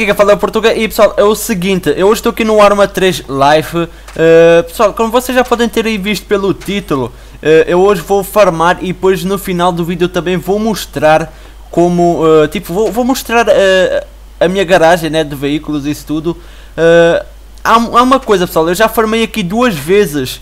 aqui que fala Portugal e pessoal, é o seguinte, eu estou aqui no Arma 3 Life, uh, pessoal, como vocês já podem ter aí visto pelo título, uh, eu hoje vou farmar e depois no final do vídeo também vou mostrar como, uh, tipo, vou, vou mostrar a minha garagem, né, de veículos e isso tudo. Há, há, uma coisa pessoal, eu já farmei aqui duas vezes,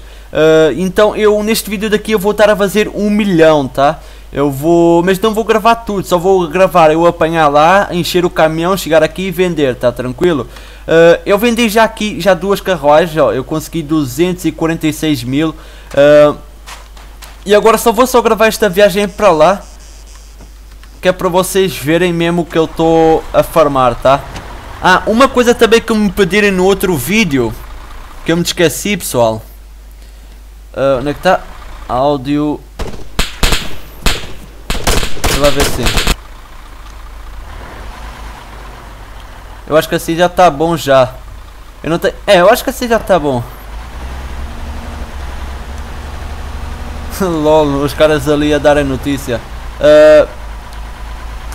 então eu neste vídeo daqui eu vou estar a fazer um milhão, tá? Eu vou, mas não vou gravar tudo, só vou gravar eu apanhar lá, encher o caminhão, chegar aqui e vender, tá tranquilo? Uh, eu vendi já aqui, já duas carruagens, ó, eu consegui 246 mil. Uh, e agora só vou só gravar esta viagem para lá, que é para vocês verem mesmo que eu estou a farmar, tá? Ah, uma coisa também que me pedirem no outro vídeo, que eu me esqueci pessoal. Uh, onde é que está? Áudio... Ver se... Eu acho que assim já tá bom já. Eu não tenho... É, eu acho que assim já tá bom. LOL, os caras ali a darem notícia. Uh,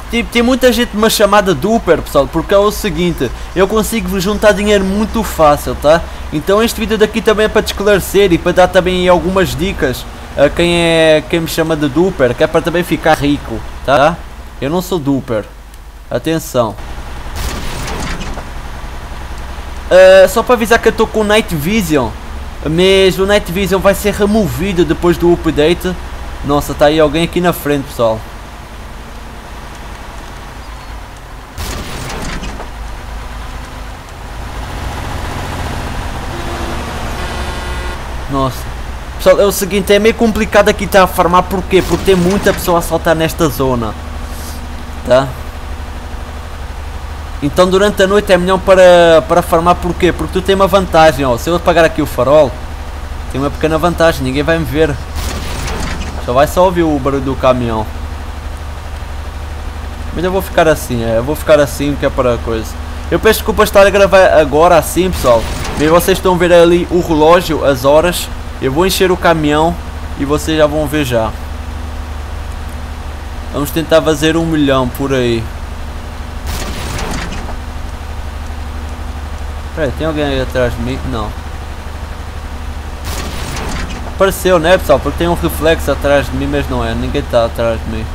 tem, tem muita gente me chamada Duper, pessoal, porque é o seguinte, eu consigo juntar dinheiro muito fácil, tá? Então este vídeo daqui também é para te esclarecer e para dar também algumas dicas a quem é quem me chama de duper, que é para também ficar rico, tá? Eu não sou duper. Atenção. Uh, só para avisar que eu estou com Night Vision. Mas o Night Vision vai ser removido depois do update. Nossa, está aí alguém aqui na frente, pessoal. Nossa. Pessoal, é o seguinte, é meio complicado aqui estar a farmar, porquê? Porque tem muita pessoa a saltar nesta zona. Tá? Então durante a noite é melhor para, para farmar, porquê? Porque tu tem uma vantagem, ó. Se eu apagar aqui o farol, tem uma pequena vantagem, ninguém vai me ver. Só vai só ouvir o barulho do caminhão. Mas eu vou ficar assim, é, eu vou ficar assim que é para coisa. Eu peço desculpa estar a gravar agora assim, pessoal. Mas vocês estão a ver ali o relógio, as horas. Eu vou encher o caminhão e vocês já vão ver já. Vamos tentar fazer um milhão por aí. Peraí, tem alguém aí atrás de mim? Não. Apareceu, né pessoal? Porque tem um reflexo atrás de mim, mas não é. Ninguém está atrás de mim.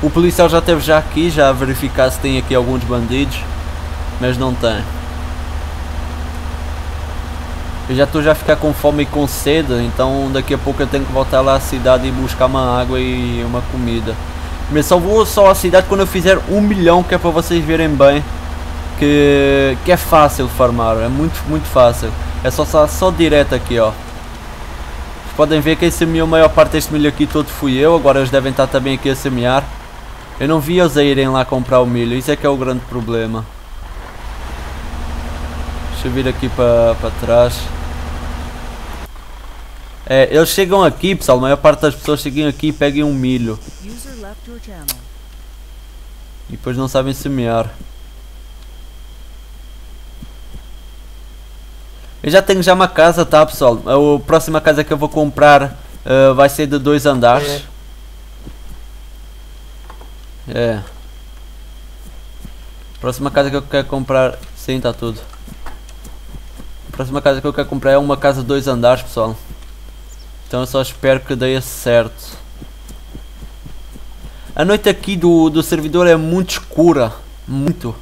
O policial já esteve já aqui, já a verificar se tem aqui alguns bandidos. Mas não tem. Eu já estou já ficar com fome e com sede, então daqui a pouco eu tenho que voltar lá à cidade e buscar uma água e uma comida. Mas só vou só à cidade quando eu fizer um milhão, que é para vocês verem bem que, que é fácil farmar, é muito, muito fácil. É só, só, só direto aqui, ó. Vocês podem ver que esse a maior parte deste milho aqui todo fui eu, agora eles devem estar também aqui a semear. Eu não vi eles a irem lá comprar o milho, isso é que é o grande problema. Deixa eu vir aqui para trás. É, eles chegam aqui, pessoal, a maior parte das pessoas chegam aqui e pegam um milho. E depois não sabem semear. Eu já tenho já uma casa, tá pessoal? A próxima casa que eu vou comprar uh, vai ser de dois andares. É. Próxima casa que eu quero comprar... Sim, tá tudo. A próxima casa que eu quero comprar é uma casa de dois andares, pessoal. Então eu só espero que dê certo. A noite aqui do, do servidor é muito escura. Muito.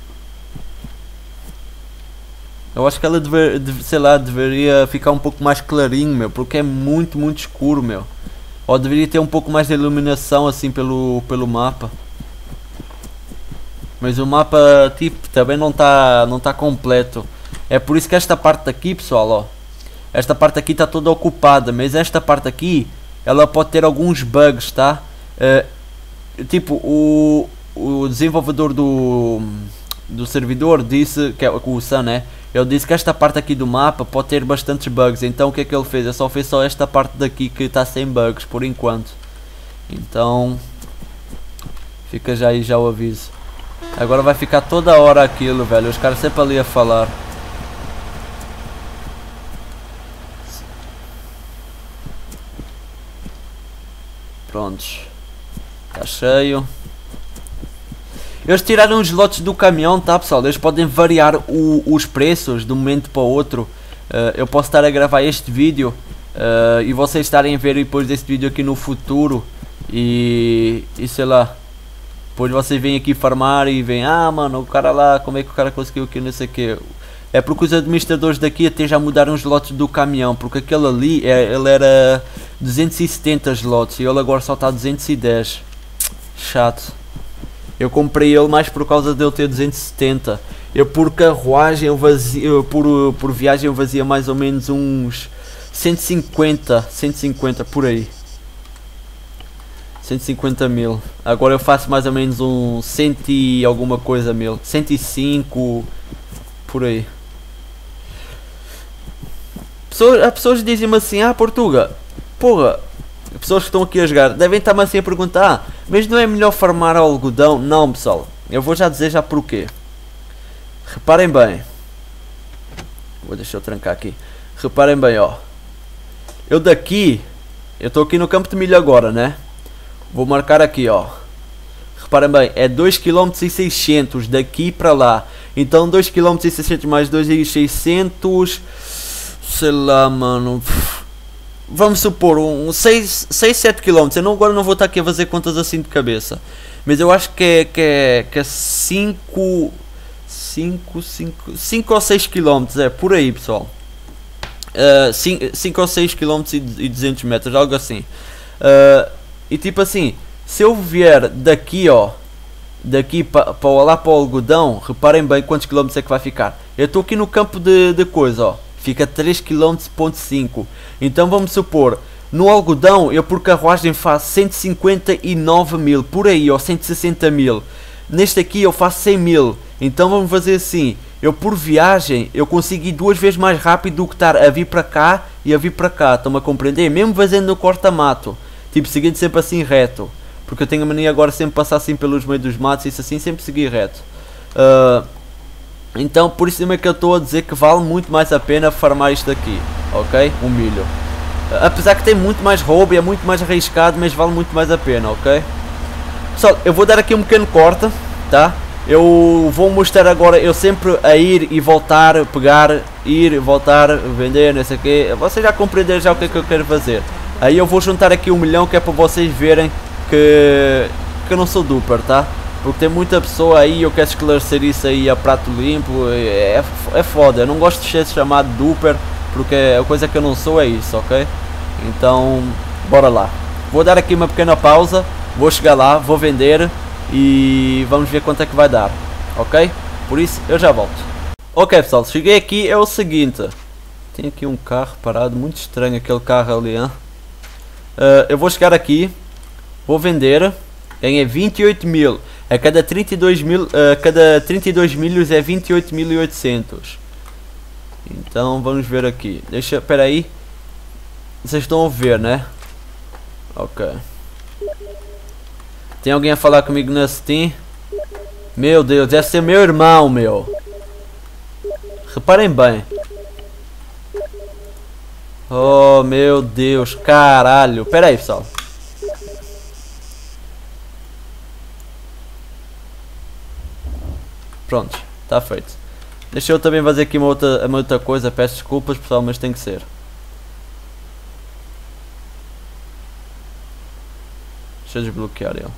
Eu acho que ela dever, deve, sei lá, deveria ficar um pouco mais clarinho, meu. Porque é muito, muito escuro, meu. Ou deveria ter um pouco mais de iluminação assim pelo, pelo mapa. Mas o mapa, tipo, também não está não tá completo. É por isso que esta parte aqui, pessoal, ó. Esta parte aqui está toda ocupada, mas esta parte aqui, ela pode ter alguns bugs, tá? Uh, tipo, o, o desenvolvedor do, do servidor disse, que é o Sun, né? Ele disse que esta parte aqui do mapa pode ter bastantes bugs, então o que é que ele fez? Ele só fez só esta parte daqui que está sem bugs, por enquanto. Então, fica já aí já o aviso. Agora vai ficar toda hora aquilo, velho, os caras sempre ali a falar. Prontos. Está cheio. Eles tiraram os lotes do caminhão, tá pessoal? Eles podem variar o, os preços de um momento para o outro. Uh, eu posso estar a gravar este vídeo uh, e vocês estarem a ver depois deste vídeo aqui no futuro. E, e sei lá. Depois vocês vêm aqui farmar e vêm, ah mano, o cara lá, como é que o cara conseguiu aqui, não sei o que. É porque os administradores daqui até já mudaram os lotes do caminhão, porque aquele ali, é, ele era 270 slots e ele agora só está a 210. Chato. Eu comprei ele mais por causa dele ter 270. Eu por carruagem eu vazia, por, por viagem eu vazia mais ou menos uns 150, 150 por aí. 150 mil. Agora eu faço mais ou menos um 100 e alguma coisa mil. 105 por aí. Pessoas, as pessoas dizem-me assim, ah Portuga, porra, pessoas que estão aqui a jogar devem estar-me assim a perguntar, ah, mas não é melhor farmar algodão? Não pessoal, eu vou já dizer já porquê. Reparem bem. Vou deixar eu trancar aqui. Reparem bem, ó. Eu daqui, eu estou aqui no campo de milho agora, né? Vou marcar aqui, ó. Reparem bem, é 2 km 600 daqui para lá. Então 2 km 600 mais 2 e 600 sei lá, mano. Vamos supor, um 6, 6 7 km. Eu não, agora não vou estar aqui a fazer contas assim de cabeça. Mas eu acho que é, que é, que é 5, 5, 5, 5 ou 6 km. É por aí, pessoal. Uh, 5, 5 ou 6 km e 200 metros, algo assim. Uh, e tipo assim, se eu vier daqui, ó, daqui para lá para o algodão, reparem bem quantos quilómetros é que vai ficar. Eu estou aqui no campo de, de coisa, ó fica 3 km. Então vamos supor, no algodão eu por carruagem faço 159 mil, por aí, ou 160 mil. Neste aqui eu faço 100 mil. Então vamos fazer assim, eu por viagem eu consigo ir duas vezes mais rápido do que estar a vir para cá e a vir para cá, estão-me a compreender? Mesmo fazendo no corta-mato, tipo seguindo sempre assim reto. Porque eu tenho a mania agora sempre passar assim pelos meios dos matos e isso assim sempre seguir reto. Uh, então por isso é que eu estou a dizer que vale muito mais a pena farmar isto aqui, ok? O milho. Apesar que tem muito mais roubo e é muito mais arriscado, mas vale muito mais a pena, ok? Pessoal, eu vou dar aqui um pequeno corte, tá? Eu vou mostrar agora eu sempre a ir e voltar, pegar, ir, voltar, vender, não sei o que. Vocês já compreenderam já o que é que eu quero fazer. Aí eu vou juntar aqui um milhão que é para vocês verem que, que eu não sou duper, tá? Porque tem muita pessoa aí, eu quero esclarecer isso aí a prato limpo, é, é foda, eu não gosto de ser chamado duper, porque a coisa que eu não sou é isso, ok? Então, bora lá. Vou dar aqui uma pequena pausa, vou chegar lá, vou vender e vamos ver quanto é que vai dar, ok? Por isso, eu já volto. Ok pessoal, cheguei aqui, é o seguinte, tem aqui um carro parado, muito estranho aquele carro ali, hein? Uh, eu vou chegar aqui, vou vender, ganhei 28 mil. A cada 32 mil, a cada 32 milhos é 28.800. Então vamos ver aqui. Deixa, espera aí. Vocês estão a ver, né? Ok. Tem alguém a falar comigo na Steam? Meu Deus, deve ser meu irmão, meu. Reparem bem. Oh, meu Deus, caralho. Pera aí, pessoal. Pronto, está feito. Deixa eu também fazer aqui uma outra, uma outra coisa, peço desculpas pessoal, mas tem que ser. Deixa eu desbloquear ele.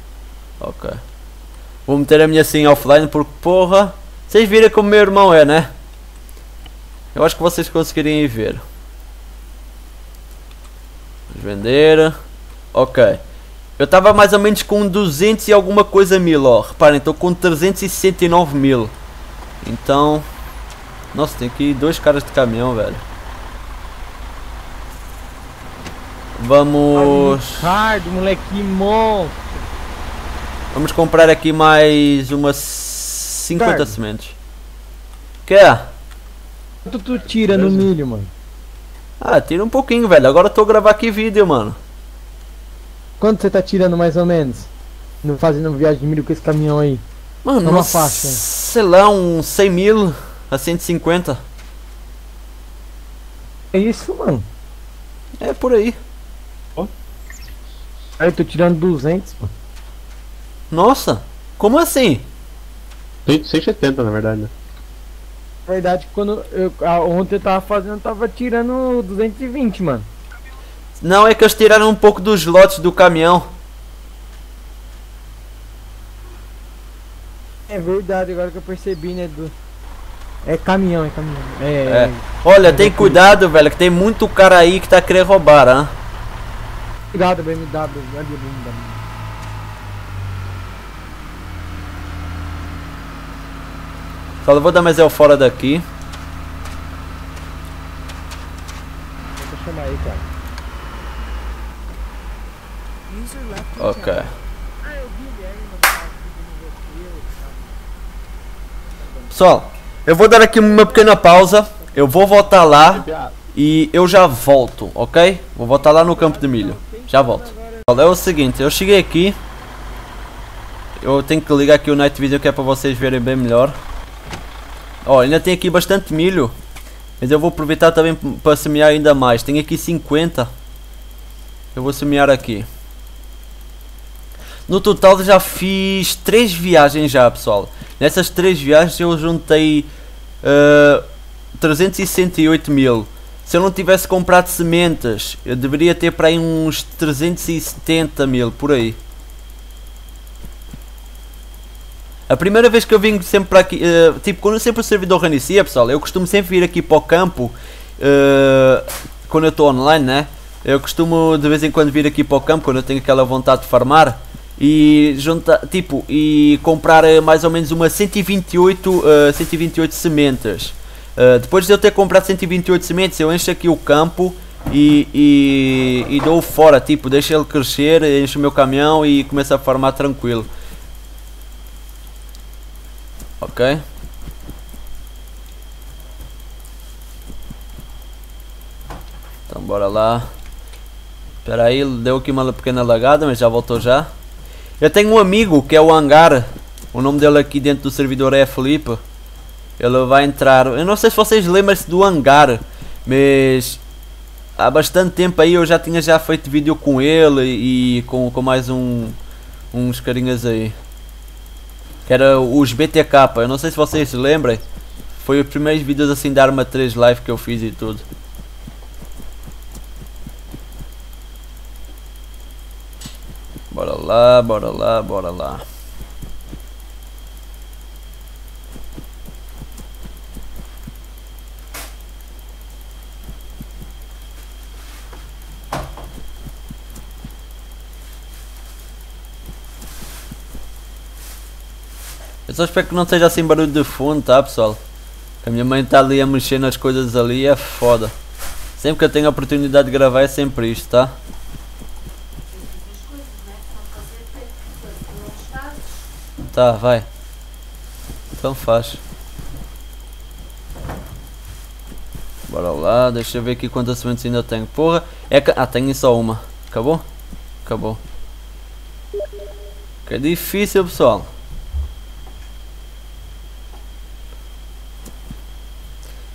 Ok. Vou meter a minha sim offline porque porra. Vocês viram como meu irmão é, né? Eu acho que vocês conseguiriam ir ver. Vamos vender. Ok. Eu estava mais ou menos com 200 e alguma coisa mil, ó. Reparem, estou com 369 mil. Então... Nossa, tem aqui dois caras de caminhão, velho. Vamos... Ricardo, moleque monstro. Vamos comprar aqui mais umas 50 Ricardo. sementes. Que é? Quanto tu tira no milho, mano? Ah, tira um pouquinho, velho. Agora eu tô gravando aqui vídeo, mano. Quanto você tá tirando mais ou menos? Não fazendo viagem de milho com esse caminhão aí? Mano, uma faixa. Sei lá, uns 100 mil a 150. É isso, mano? É por aí. Ó. Aí eu tô tirando 200, mano. Nossa, como assim? 170 na verdade, né? Na verdade, quando eu, a- ontem eu tava fazendo, eu tava tirando 220, mano. Não, é que eles tiraram um pouco dos lotes do caminhão. É verdade, agora que eu percebi, né, do... É caminhão, é caminhão. É, É. Olha, tem cuidado, velho, que tem muito cara aí que tá querendo roubar, hein? Cuidado, BMW, BMW. Só vou dar mais eu fora daqui. Deixa eu chamar aí, cara. User left your Ok. channel. Ah, eu vi ele aí, mano, tava pedindo você, Pessoal, eu vou dar aqui uma pequena pausa. Eu vou voltar lá e eu já volto, ok? Vou voltar lá no campo de milho. Já volto. É o seguinte, eu cheguei aqui. Eu tenho que ligar aqui o Night Vision que é para vocês verem bem melhor. Ó, ainda tem aqui bastante milho. Mas eu vou aproveitar também para semear ainda mais. Tem aqui 50. Eu vou semear aqui. No total já fiz três viagens já, pessoal. Nessas três viagens eu juntei uh, 368 mil. Se eu não tivesse comprado sementes, eu deveria ter para aí uns 370 mil, por aí. A primeira vez que eu vim sempre para aqui, eh, tipo, quando sempre o servidor reinicia, pessoal, eu costumo sempre vir aqui para o campo, eh, quando eu estou online, né? Eu costumo de vez em quando vir aqui para o campo, quando eu tenho aquela vontade de farmar, e juntar, tipo, e comprar eh, mais ou menos uma 128, eh, 128 sementes. Eh, depois de eu ter comprado 128 sementes, eu encho aqui o campo e, e, e dou fora, tipo, deixo ele crescer, encho o meu caminhão e começo a farmar tranquilo. Ok. Então bora lá. Espera aí, deu aqui uma pequena lagada, mas já voltou já. Eu tenho um amigo que é o Hangar. O nome dele aqui dentro do servidor é Felipe. Ele vai entrar. Eu não sei se vocês lembram-se do Hangar, mas há bastante tempo aí eu já tinha já feito vídeo com ele e com, com mais um uns carinhas aí. Que era os BTK, eu não sei se vocês lembram. Foi os primeiros vídeos assim da Arma 3 Live que eu fiz e tudo. Bora lá, bora lá, bora lá. Eu só espero que não seja assim barulho de fundo, tá pessoal? Que a minha mãe está ali a mexer nas coisas ali é foda. Sempre que eu tenho a oportunidade de gravar é sempre isto, tá? Tá, vai. Então faz. Bora lá, deixa eu ver aqui quantas sementes ainda tenho. Porra, é que... Ah, tenho só uma. Acabou? Acabou. Que é difícil, pessoal.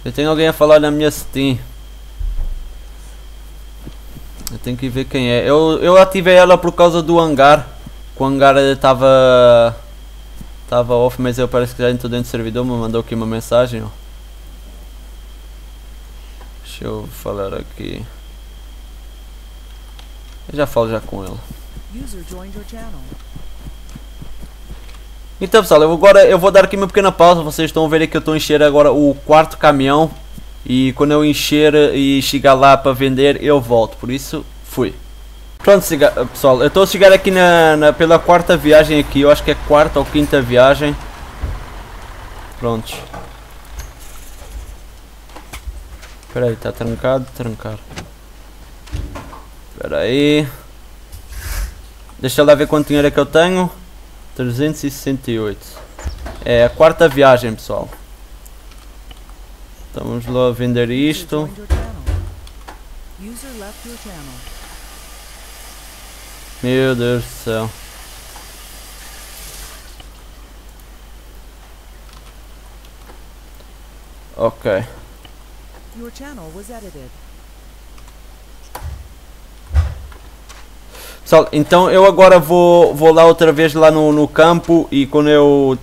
Eu tenho alguém a falar na minha Steam. Eu tenho que ver quem é. Eu, eu ativei ela por causa do hangar. O hangar estava estava off, mas eu parece que já entrou dentro do servidor, me mandou aqui uma mensagem. Ó. Deixa eu falar aqui. Eu já falo já com channel. Então pessoal, eu agora eu vou dar aqui uma pequena pausa, vocês estão a ver que eu estou a encher agora o quarto caminhão e quando eu encher e chegar lá para vender eu volto, por isso fui. Pronto pessoal, eu estou a chegar aqui na, na- pela quarta viagem aqui, eu acho que é quarta ou quinta viagem. Prontos. Espera aí, está trancado, trancar. Espera aí. Deixa lá ver quanto dinheiro é que eu tenho. 368. É a quarta viagem, pessoal. Vamos lá vender User isto. User left your channel. Meu Deus do céu. Ok. Your channel was edited. Pessoal, então eu agora vou, vou lá outra vez lá no, no campo e quando eu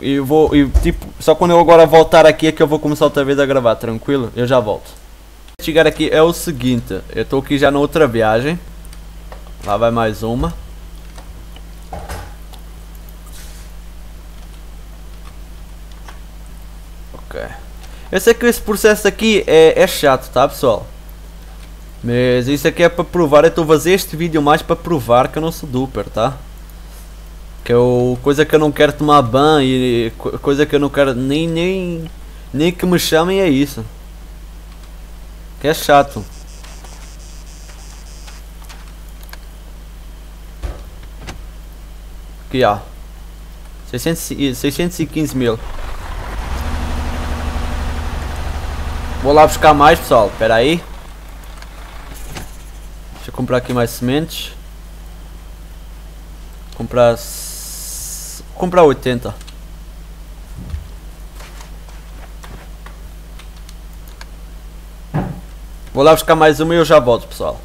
e vou, e, tipo, só quando eu agora voltar aqui é que eu vou começar outra vez a gravar, tranquilo? Eu já volto. Chegar aqui é o seguinte, eu estou aqui já na outra viagem. Lá vai mais uma. Ok. Eu sei que esse processo aqui é, é chato, tá pessoal? Mas isso aqui é para provar, eu estou a fazer este vídeo mais para provar que eu não sou duper, tá? Que eu, coisa que eu não quero tomar banho e co- coisa que eu não quero nem, nem, nem que me chamem é isso. Que é chato. Aqui ó. 600, e- 615 mil. Vou lá buscar mais pessoal, espera aí. Deixa eu comprar aqui mais sementes. Comprar. Comprar 80. Vou lá buscar mais uma e eu já volto, pessoal.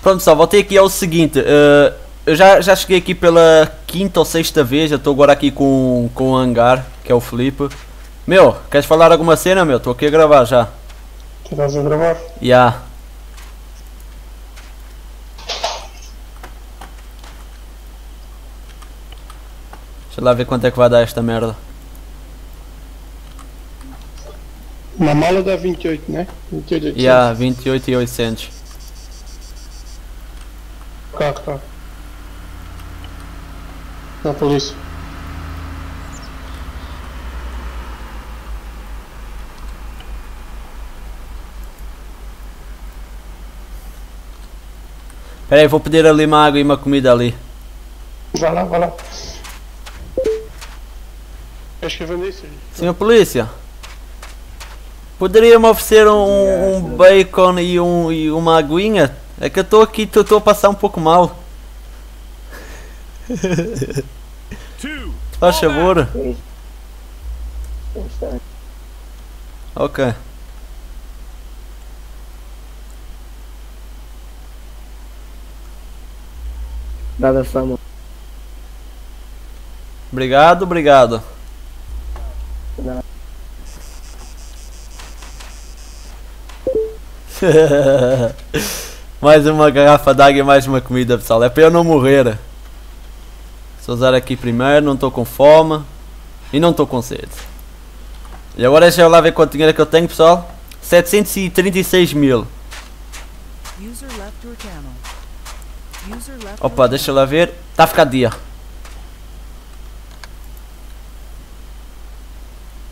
Pronto, pessoal, voltei aqui. É o seguinte: eh, eu já, já cheguei aqui pela quinta ou sexta vez. Eu estou agora aqui com, com o hangar, que é o Felipe. Meu, queres falar alguma cena, meu? Estou aqui a gravar já. Tu estás a gravar? Ya. Deixa lá ver quanto é que vai dar esta merda. Uma mala dá 28, né? 28, 800. Ya, 28 e 800. Cá, cá. Na polícia. Pera aí, vou pedir ali uma água e uma comida ali. Vai lá, vai lá. Queres que eu venda isso? Senhor polícia. Poderia-me oferecer um, um bacon e, um, e uma aguinha? É que eu estou aqui, estou a passar um pouco mal. Faz favor. Ok. Dada essa mão. Obrigado, obrigado. mais uma garrafa d'água e mais uma comida, pessoal. É para eu não morrer. Só usar aqui primeiro, não estou com fome e não estou com sede. E agora deixa eu lá ver quanto dinheiro é que eu tenho, pessoal. 736 mil. User left your channel. User left Opa, deixa eu lá ver. Está a ficar dia.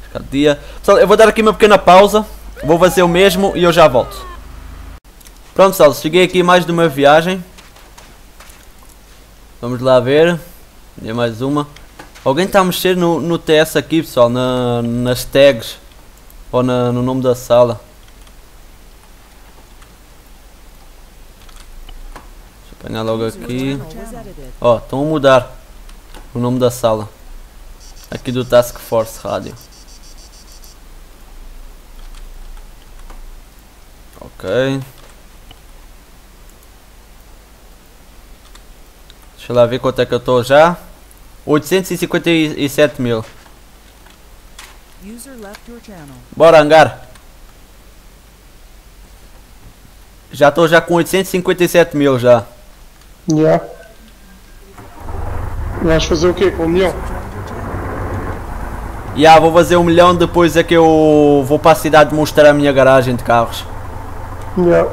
Ficar dia. Pessoal, eu vou dar aqui uma pequena pausa. Vou fazer o mesmo e eu já volto. Pronto, pessoal, cheguei aqui mais de uma viagem. Vamos lá ver. E mais uma. Alguém está a mexer no, no TS aqui, pessoal, na, nas tags. Ou na- no nome da sala. Deixa eu apanhar logo aqui. Ó, estão a mudar o nome da sala. Aqui do Task Force Rádio. Ok. Deixa eu lá ver quanto é que eu estou já. 857 mil. User left your channel. Bora, hangar. Já estou já com 857 mil já. Já. Vais fazer o quê com o milhão? E ah, vou fazer um milhão depois é que eu vou para a cidade mostrar a minha garagem de carros. Já.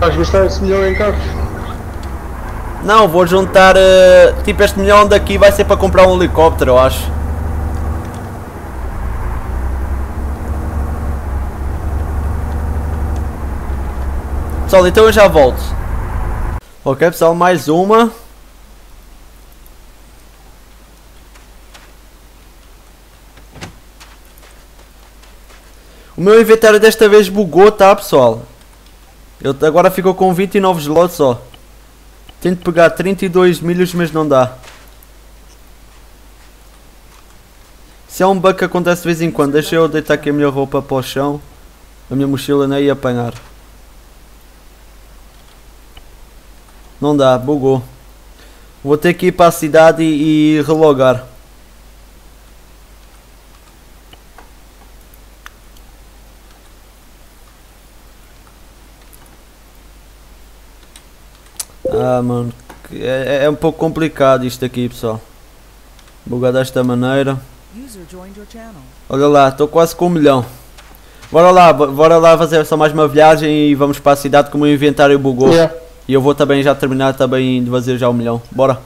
Vais gastar esse milhão em carros? Não, vou juntar. eh, tipo, este milhão daqui vai ser para comprar um helicóptero, eu acho. Pessoal, então eu já volto. Ok, pessoal, mais uma. O meu inventário desta vez bugou, tá, pessoal? Eu agora ficou com 29 slots só. Tento pegar 32 milhas, mas não dá. Se é um bug que acontece de vez em quando, deixa eu deitar aqui a minha roupa para o chão, a minha mochila né, e apanhar. Não dá, bugou. Vou ter que ir para a cidade e, e relogar. Ah, mano. que- É, é um pouco complicado isto aqui, pessoal. Bugar desta maneira. Olha lá, estou quase com um milhão. Bora lá, bo- bora lá fazer só mais uma viagem e vamos para a cidade como o inventário bugou. Yeah. E eu vou também já terminar também de fazer já um milhão. Bora.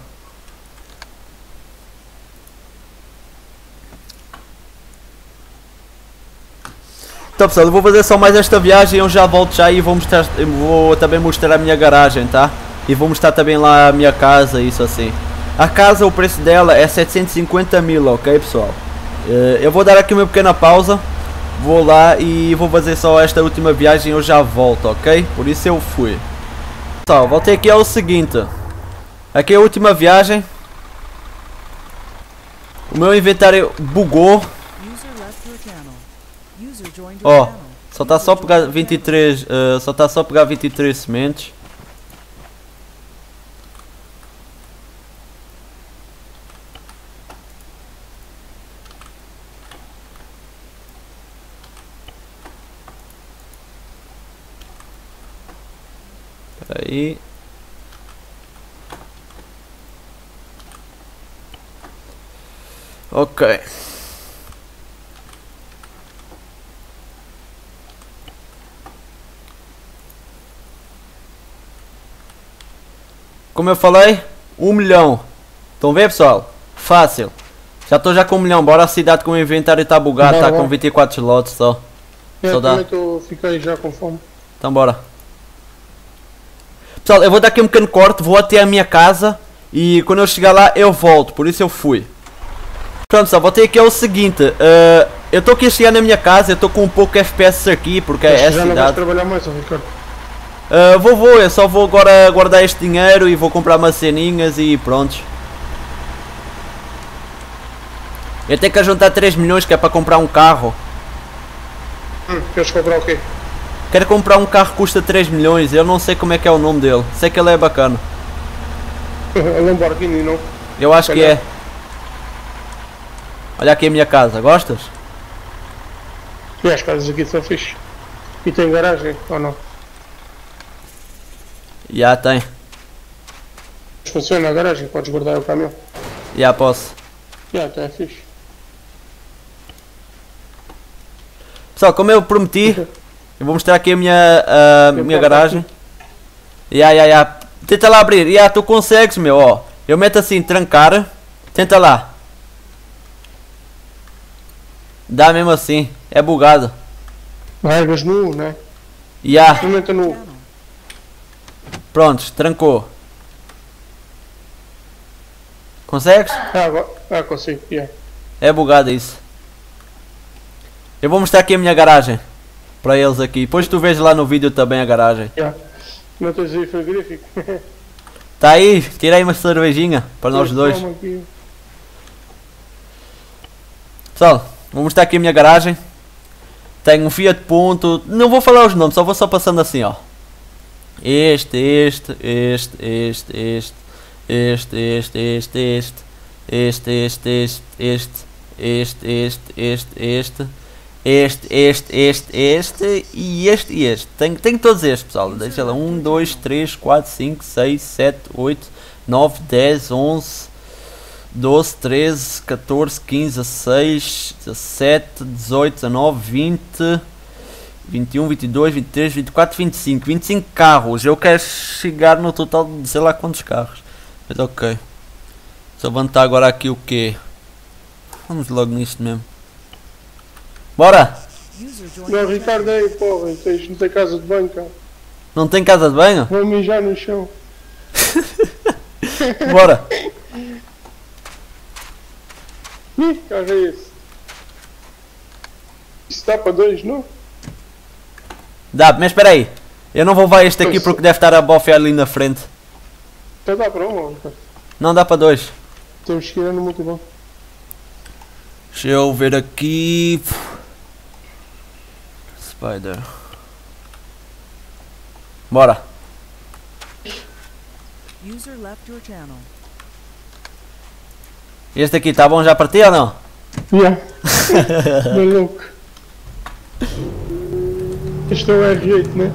Então pessoal, eu vou fazer só mais esta viagem eu já volto já e vou mostrar, vou também mostrar a minha garagem, tá? E vou mostrar também lá a minha casa, isso assim. A casa, o preço dela é 750 mil, ok pessoal? Eh, eu vou dar aqui uma pequena pausa. Vou lá e vou fazer só esta última viagem eu já volto, ok? Por isso eu fui. Pessoal, voltei aqui ao seguinte. Aqui é a última viagem. O meu inventário bugou. Ó, channel. só tá só pegar 23, eh, só tá só pegar 23 sementes. Aí. Ok. Como eu falei, um milhão. Estão a ver pessoal? Fácil. Já estou já com um milhão. Bora à cidade com o inventário está bugado. Bora, Está com bora. 24 slots só. Eu Só dá. fiquei já com fome. Então bora. Pessoal, eu vou dar aqui um pequeno corte, vou até a minha casa e quando eu chegar lá eu volto, por isso eu fui. Pronto pessoal, voltei aqui é o seguinte, eh, eu estou aqui a chegar na minha casa, eu estou com um pouco FPS aqui porque é a já não vais cidade. trabalhar mais, Ricardo. Eh, vou, vou, eu só vou agora guardar este dinheiro e vou comprar umas ceninhas e pronto. Eu tenho que juntar 3 milhões que é para comprar um carro. Hum, queres comprar o quê? Quero comprar um carro que custa 3 milhões, eu não sei como é que é o nome dele. Sei que ele é bacana. A Lamborghini, não? Eu acho que é. Olha aqui a minha casa, gostas? E as casas aqui são fixe. E tem garagem, ou não? Já tem. Funciona a garagem, podes guardar o caminhão. Já posso. Já, então é fixe. Pessoal, como eu prometi, eu vou mostrar aqui a minha, a minha garagem. Já, já, já. Tenta lá abrir. Já, tu consegues, meu, ó. Eu meto assim, trancar. Tenta lá. Dá mesmo assim. É bugado. Carregas nu, né? Já, Experimenta nu. Prontos, trancou. Consegues? Ah, agora. Ah, consigo. Yeah. É bugado isso. Eu vou mostrar aqui a minha garagem. Para eles aqui. Depois tu vês lá no vídeo também a garagem. Yeah. Não tens aí frigorífico? Tá aí, tirei uma cervejinha para nós dois. Pessoal, vou mostrar aqui a minha garagem. Tenho um Fiat Punto. Não vou falar os nomes, só vou só passando assim, ó. Este, este, este, este, este, este, este, este, este, este, este, este, este, este, este, este, este, este, este, este e este e este. Tenho, tenho todos estes, pessoal. Deixa lá. 1, 2, 3, 4, 5, 6, 7, 8, 9, 10, 11, 12, 13, 14, 15, 16, 17, 18, 19, 20, 21, 22, 23, 24, 25. 25 carros. Eu quero chegar no total de sei lá quantos carros. Mas ok. Só levantar agora aqui o que? Vamos logo nisto mesmo. Bora! Não. Ricardo, aí, porra. Tens, não tem casa de banho, cara. Não tem casa de banho? Vou mijar no chão. Bora! Ih, carro é esse? Isso dá para dois, não? Dá, mas espera aí. Eu não vou levar este aqui porque deve estar a bofia ali na frente. Então dá para um, Ricardo. Não dá para dois. Temos que ir no multibom. Deixa eu ver aqui. Spider. Bora. User left your channel. Este aqui tá bom já para ti ou não? Yeah. Maluco. Este é o R8, né?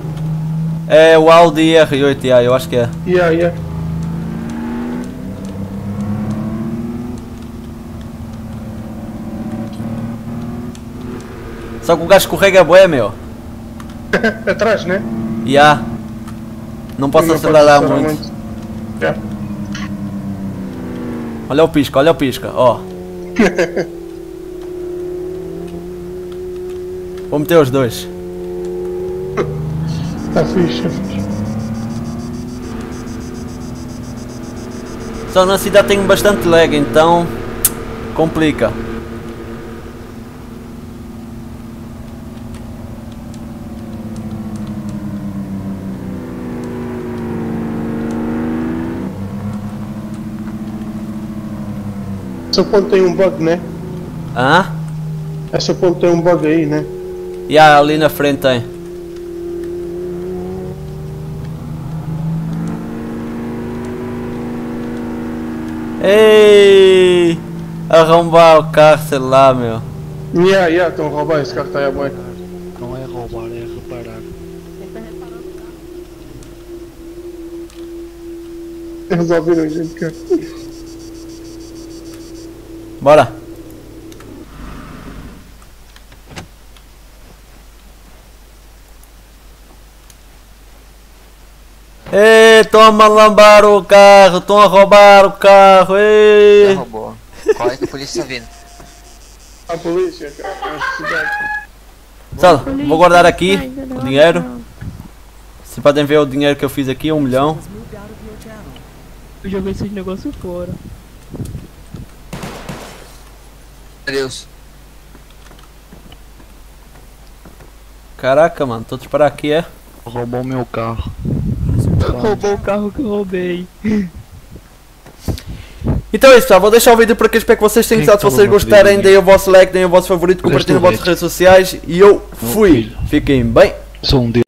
É o Audi R8, yeah, eu acho que é. Yeah, yeah. Só que o gajo escorrega bué, meu. Atrás, né? Yeah. Não posso Não acelerar acelerar muito. Yeah. Olha o pisca, olha o pisca, ó. Vou meter os dois. Tá fixe, tá fixe. Só na cidade tem bastante lag, então complica. Essa ponte tem um bug, né? Hã? Essa ponte tem um bug aí, né? E yeah, ali na frente tem. Ei! Arrombar o carro, sei lá, meu. Yeah, yeah, estão a roubar esse carro, está aí a boi. Não é roubar, é reparar. Eles ouviram a gente, cara. Bora. Ei, toma lambar o carro, estão a roubar o carro, Já ei! roubou. Corre que a polícia tá vindo. A polícia, cara. Pessoal, vou guardar aqui o dinheiro. Vocês podem ver o dinheiro que eu fiz aqui, um milhão. Eu joguei esses negócios fora. Adeus. Caraca, mano, todos para aqui, é? Roubou meu carro. Roubou o carro que eu roubei. Então é isso, pessoal. Vou deixar o vídeo por aqui. Espero que vocês tenham gostado. Se falou vocês gostarem, deem o vosso like, deem o vosso favorito, compartilhem nas vossas redes sociais. E eu fui. Fiquem bem. Sou um.